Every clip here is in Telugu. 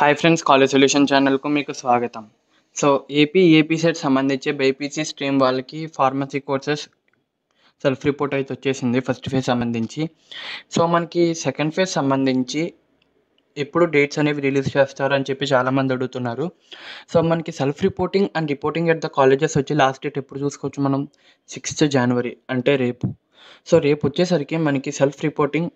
హాయ్ ఫ్రెండ్స్ కాలేజ్ సొల్యూషన్ ఛానల్కు మీకు స్వాగతం. సో ఏపీ ఏపీ సెట్ సంబంధించి బైపీసీ స్ట్రీమ్ వాళ్ళకి ఫార్మసీ కోర్సెస్ సెల్ఫ్ రిపోర్ట్ అయితే వచ్చేసింది ఫస్ట్ ఫేజ్ సంబంధించి. సో మనకి సెకండ్ ఫేజ్ సంబంధించి ఎప్పుడు డేట్స్ అనేవి రిలీజ్ చేస్తారు అని చెప్పి చాలామంది అడుగుతున్నారు. సో మనకి self reporting and reporting at the colleges వచ్చి లాస్ట్ డేట్ ఎప్పుడు చూసుకోవచ్చు మనం? సిక్స్త్ జనవరి అంటే రేపు. సో రేపు వచ్చేసరికి మనకి self reporting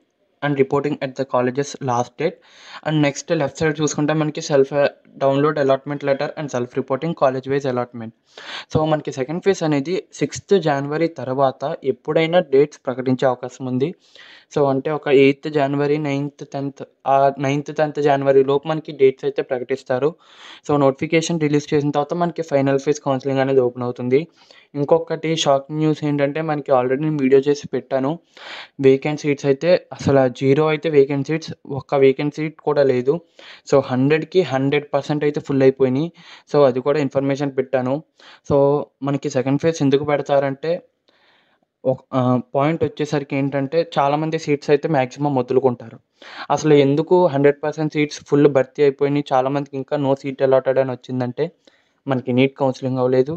and reporting at the colleges last date and next left side చూసుకుంటే మనకి self download allotment letter and self reporting college wise allotment so మనకి సెకండ్ ఫేజ్ అనేది సిక్స్త్ జనవరి తర్వాత ఎప్పుడైనా డేట్స్ ప్రకటించే అవకాశం ఉంది. సో అంటే ఒక ఎయిత్ జనవరి నైన్త్ టెన్త్ ఆ నైన్త్ టెన్త్ జనవరి లోపు మనకి డేట్స్ అయితే ప్రకటిస్తారు. సో నోటిఫికేషన్ రిలీజ్ చేసిన తర్వాత మనకి ఫైనల్ ఫేజ్ కౌన్సిలింగ్ అనేది ఓపెన్ అవుతుంది. ఇంకొకటి షాకింగ్ న్యూస్ ఏంటంటే మనకి ఆల్రెడీ నేను వీడియో చేసి పెట్టాను. వేకెంట్ సీట్స్ అయితే అసలు జీరో అయితే వేకెంట్ సీట్స్ ఒక్క వేకెంట్ సీట్ కూడా లేదు. సో హండ్రెడ్కి హండ్రెడ్ పర్సెంట్ పర్సెంట్ అయితే ఫుల్ అయిపోయినాయి. సో అది కూడా ఇన్ఫర్మేషన్ పెట్టాను. సో మనకి సెకండ్ ఫేజ్ ఎందుకు పెడతారంటే ఒక పాయింట్ వచ్చేసరికి ఏంటంటే చాలామంది సీట్స్ అయితే మ్యాక్సిమం వదులుకుంటారు. అసలు ఎందుకు హండ్రెడ్ పర్సెంట్ సీట్స్ ఫుల్ భర్తీ అయిపోయినాయి? చాలామందికి ఇంకా నో సీట్ అలాటెడ్ అని వచ్చిందంటే మనకి నీట్ కౌన్సిలింగ్ అవ్వలేదు.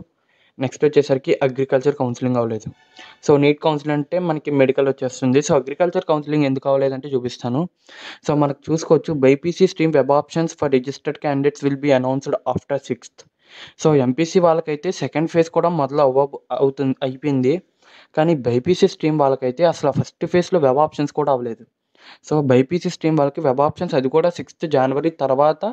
నెక్స్ట్ వచ్చేసరికి అగ్రికల్చర్ కౌన్సిలింగ్ అవ్వలేదు. సో నీట్ కౌన్సిలింగ్ అంటే మనకి మెడికల్ వచ్చేస్తుంది. సో అగ్రికల్చర్ కౌన్సిలింగ్ ఎందుకు అవ్వలేదంటే చూపిస్తాను. సో మనకు చూసుకోవచ్చు BiPC stream web options for registered candidates will be announced after sixth so MPC వాళ్ళకైతే సెకండ్ ఫేజ్ కూడా మొదలు అవ్వ అవుతుంది అయిపోయింది. కానీ బైపీసీ స్ట్రీమ్ వాళ్ళకైతే అసలు ఫస్ట్ ఫేజ్లో వెబ్ ఆప్షన్స్ కూడా అవ్వలేదు. సో బైపీసీ స్ట్రీమ్ వాళ్ళకి వెబ్ ఆప్షన్స్ అది కూడా సిక్స్త్ జనవరి తర్వాత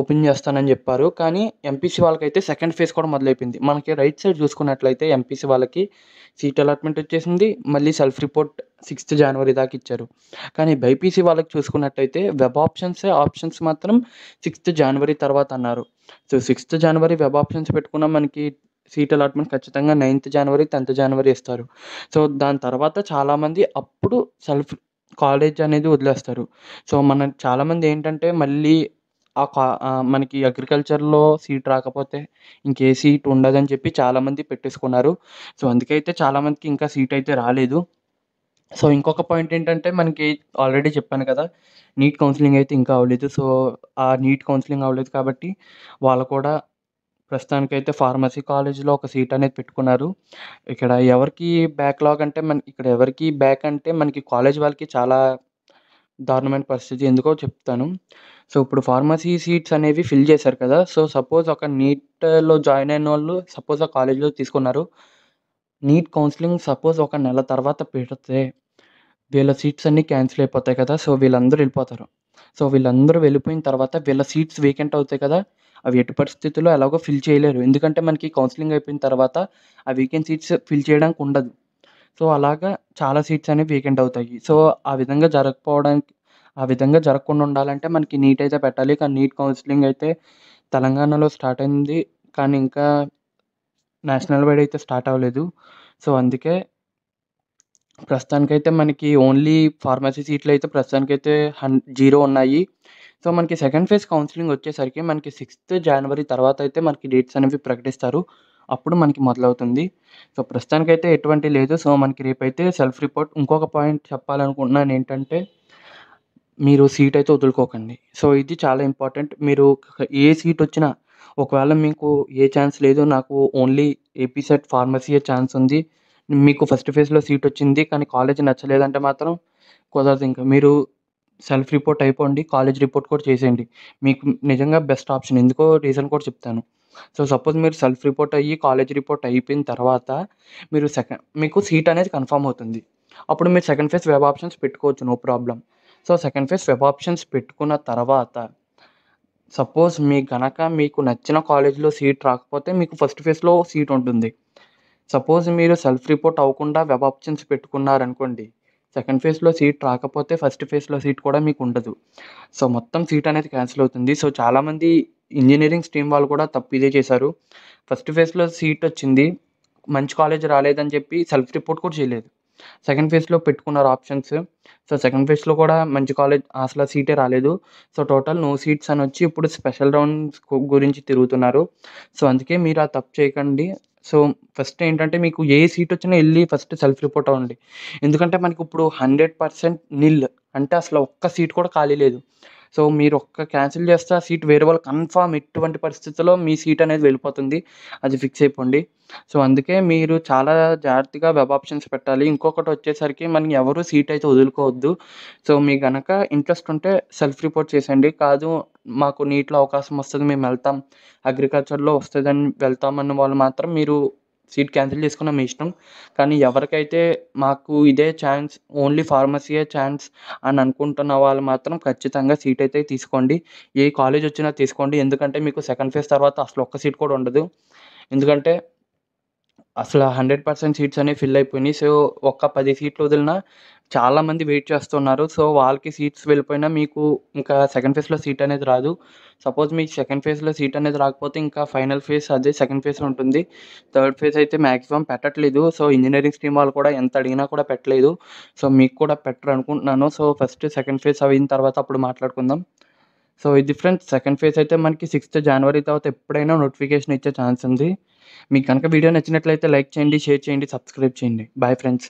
ఓపెన్ చేస్తానని చెప్పారు. కానీ ఎంపీసీ వాళ్ళకైతే సెకండ్ ఫేజ్ కూడా మొదలైపోయింది. మనకి రైట్ సైడ్ చూసుకున్నట్లయితే ఎంపీసీ వాళ్ళకి సీట్ అలాట్మెంట్ వచ్చేసింది. మళ్ళీ సెల్ఫ్ రిపోర్ట్ సిక్స్త్ జనవరి దాకా ఇచ్చారు. కానీ బైపీసీ వాళ్ళకి చూసుకున్నట్టయితే వెబ్ ఆప్షన్స్ ఆప్షన్స్ మాత్రం సిక్స్త్ జనవరి తర్వాత అన్నారు. సో సిక్స్త్ జనవరి వెబ్ ఆప్షన్స్ పెట్టుకున్న మనకి సీట్ అలాట్మెంట్ ఖచ్చితంగా నైన్త్ జనవరి టెన్త్ జనవరి ఇస్తారు. సో దాని తర్వాత చాలామంది అప్పుడు సెల్ఫ్ కాలేజ్ అనేది వదిలేస్తారు. సో మన చాలామంది ఏంటంటే మళ్ళీ ఆ కా మనకి అగ్రికల్చర్లో సీట్ రాకపోతే ఇంకే సీట్ ఉండదని చెప్పి చాలామంది పెట్టేసుకున్నారు. సో అందుకైతే చాలామందికి ఇంకా సీట్ అయితే రాలేదు. సో ఇంకొక పాయింట్ ఏంటంటే మనకి ఆల్రెడీ చెప్పాను కదా నీట్ కౌన్సిలింగ్ అయితే ఇంకా అవ్వలేదు. సో ఆ నీట్ కౌన్సిలింగ్ అవ్వలేదు కాబట్టి వాళ్ళు కూడా ప్రస్తుతానికైతే ఫార్మసీ కాలేజ్లో ఒక సీట్ అనేది పెట్టుకున్నారు. ఇక్కడ ఎవరికి బ్యాక్లాగ్ అంటే మన ఇక్కడ ఎవరికి బ్యాక్ అంటే మనకి కాలేజ్ వాళ్ళకి చాలా దారుణమైన పరిస్థితి ఎందుకో చెప్తాను. సో ఇప్పుడు ఫార్మసీ సీట్స్ అనేవి ఫిల్ చేశారు కదా. సో సపోజ్ ఒక నీట్లో జాయిన్ అయిన వాళ్ళు సపోజ్ ఆ కాలేజ్లో తీసుకున్నారు. నీట్ కౌన్సిలింగ్ సపోజ్ ఒక నెల తర్వాత పెడితే వీళ్ళ సీట్స్ అన్నీ క్యాన్సిల్ అయిపోతాయి కదా. సో వీళ్ళందరూ వెళ్ళిపోతారు. సో వీళ్ళందరూ వెళ్ళిపోయిన తర్వాత వీళ్ళ సీట్స్ వేకెంట్ అవుతాయి కదా. అవి ఎటు పరిస్థితుల్లో ఎలాగో ఫిల్ చేయలేరు. ఎందుకంటే మనకి కౌన్సిలింగ్ అయిపోయిన తర్వాత ఆ వీకెంట్ సీట్స్ ఫిల్ చేయడానికి ఉండదు. సో అలాగా చాలా సీట్స్ అనేవి వేకెంట్ అవుతాయి. సో ఆ విధంగా జరగకపోవడానికి ఆ విధంగా జరగకుండా ఉండాలంటే మనకి నీట్ అయితే పెట్టాలి. కానీ నీట్ కౌన్సిలింగ్ అయితే తెలంగాణలో స్టార్ట్ అయింది. కానీ ఇంకా నేషనల్ వైడ్ అయితే స్టార్ట్ అవ్వలేదు. సో అందుకే ప్రస్తుతానికైతే మనకి ఓన్లీ ఫార్మసీ సీట్లు అయితే ప్రస్తుతానికైతే హన్ జీరో ఉన్నాయి. సో మనకి సెకండ్ ఫేజ్ కౌన్సిలింగ్ వచ్చేసరికి మనకి సిక్స్త్ జనవరి తర్వాత అయితే మనకి డేట్స్ అనేవి ప్రకటిస్తారు. అప్పుడు మనకి మొదలవుతుంది. సో ప్రస్తుతానికైతే ఎటువంటి లేదు. సో మనకి రేపైతే సెల్ఫ్ రిపోర్ట్. ఇంకొక పాయింట్ చెప్పాలనుకుంటున్నాను ఏంటంటే మీరు సీట్ అయితే వదులుకోకండి. సో ఇది చాలా ఇంపార్టెంట్. మీరు ఏ సీట్ వచ్చినా ఒకవేళ మీకు ఏ ఛాన్స్ లేదు నాకు ఓన్లీ ఏపీ సెట్ ఫార్మసీయే ఛాన్స్ ఉంది. మీకు ఫస్ట్ ఫేజ్లో సీట్ వచ్చింది కానీ కాలేజ్ నచ్చలేదంటే మాత్రం కుదరదు ఇంకా. మీరు సెల్ఫ్ రిపోర్ట్ అయిపోండి. కాలేజ్ రిపోర్ట్ కూడా చేసేయండి. మీకు నిజంగా బెస్ట్ ఆప్షన్. ఎందుకో రీజన్ కూడా చెప్తాను. సో సపోజ్ మీరు సెల్ఫ్ రిపోర్ట్ అయ్యి కాలేజ్ రిపోర్ట్ అయిపోయిన తర్వాత మీరు సెకండ్ మీకు సీట్ అనేది కన్ఫర్మ్ అవుతుంది. అప్పుడు మీరు సెకండ్ ఫేజ్ వెబ్ ఆప్షన్స్ పెట్టుకోవచ్చు no problem so second phase web options పెట్టుకున్న తర్వాత సపోజ్ మీ గనక మీకు నచ్చిన కాలేజ్లో సీట్ రాకపోతే మీకు ఫస్ట్ ఫేజ్లో సీట్ ఉంటుంది. సపోజ్ మీరు సెల్ఫ్ రిపోర్ట్ అవ్వకుండా వెబ్ ఆప్షన్స్ పెట్టుకున్నారనుకోండి సెకండ్ ఫేజ్లో సీట్ రాకపోతే ఫస్ట్ ఫేజ్లో సీట్ కూడా మీకు ఉండదు సో మొత్తం సీట్ అనేది క్యాన్సిల్ అవుతుంది. సో చాలామంది ఇంజనీరింగ్ స్ట్రీమ్ వాళ్ళు కూడా తప్పు ఇదే చేశారు. ఫస్ట్ ఫేజ్లో సీట్ వచ్చింది. మంచి కాలేజ్ రాలేదని చెప్పి సెల్ఫ్ రిపోర్ట్ కూడా చేయలేదు. సెకండ్ ఫేజ్లో పెట్టుకున్నారు ఆప్షన్స్. సో సెకండ్ ఫేజ్లో కూడా మంచి కాలేజ్ అసలు సీటే రాలేదు. సో టోటల్ నో సీట్స్ అని వచ్చి ఇప్పుడు స్పెషల్ రౌండ్స్ గురించి తిరుగుతున్నారు. సో అందుకే మీరు ఆ తప్పు చేయకండి. సో ఫస్ట్ ఏంటంటే మీకు ఏ సీట్ వచ్చినా వెళ్ళి ఫస్ట్ సెల్ఫ్ రిపోర్ట్ అవ్వండి. ఎందుకంటే మనకి ఇప్పుడు హండ్రెడ్ పర్సెంట్ నిల్. అంటే అసలు ఒక్క సీట్ కూడా ఖాళీ లేదు. సో మీరు ఒక్క క్యాన్సిల్ చేస్తే ఆ సీట్ వేరే వాళ్ళు కన్ఫామ్ ఎటువంటి పరిస్థితుల్లో మీ సీట్ అనేది వెళ్ళిపోతుంది. అది ఫిక్స్ అయిపోండి. సో అందుకే మీరు చాలా జాగ్రత్తగా వెబ్ ఆప్షన్స్ పెట్టాలి. ఇంకొకటి వచ్చేసరికి మనం ఎవరు సీట్ అయితే వదులుకోవద్దు. సో మీ గనక ఇంట్రెస్ట్ ఉంటే సెల్ఫ్ రిపోర్ట్ చేసేయండి. కాదు మాకు నీటిలో అవకాశం వస్తుంది మేము వెళ్తాం. అగ్రికల్చర్లో వస్తుందని వెళ్తామన్న వాళ్ళు మాత్రం మీరు సీట్ క్యాన్సిల్ చేసుకున్న మీ ఇష్టం. కానీ ఎవరికైతే మాకు ఇదే ఛాన్స్ ఓన్లీ ఫార్మసీయే ఛాన్స్ అని అనుకుంటున్న వాళ్ళు మాత్రం ఖచ్చితంగా సీట్ అయితే తీసుకోండి. ఏ కాలేజ్ వచ్చినా తీసుకోండి. ఎందుకంటే మీకు సెకండ్ ఫేజ్ తర్వాత అసలు ఒక్క సీట్ కూడా ఉండదు. ఎందుకంటే అసలు హండ్రెడ్ పర్సెంట్ సీట్స్ అనేవి ఫిల్ అయిపోయినాయి. సో ఒక్క పది సీట్లు వదిలినా చాలామంది వెయిట్ చేస్తున్నారు. సో వాళ్ళకి సీట్స్ వెళ్ళిపోయినా మీకు ఇంకా సెకండ్ ఫేజ్లో సీట్ అనేది రాదు. సపోజ్ మీకు సెకండ్ ఫేజ్లో సీట్ అనేది రాకపోతే ఇంకా ఫైనల్ ఫేజ్ అదే సెకండ్ ఫేజ్ ఉంటుంది. థర్డ్ ఫేజ్ అయితే మ్యాక్సిమం పెట్టట్లేదు. సో ఇంజనీరింగ్ స్ట్రీమ్ వాళ్ళు కూడా ఎంత అడిగినా కూడా పెట్టలేదు. సో మీకు కూడా పెట్టరు అనుకుంటున్నాను. సో ఫస్ట్ సెకండ్ ఫేజ్ అయిన తర్వాత అప్పుడు మాట్లాడుకుందాం. సో ఇది ఫ్రెండ్స్ సెకండ్ ఫేజ్ అయితే మనకి సిక్స్త్ జనవరి తర్వాత ఎప్పుడైనా నోటిఫికేషన్ ఇచ్చే ఛాన్స్ ఉంది. మీకు కనుక వీడియో నచ్చినట్లయితే లైక్ చేయండి షేర్ చేయండి సబ్స్క్రైబ్ చేయండి. Bye friends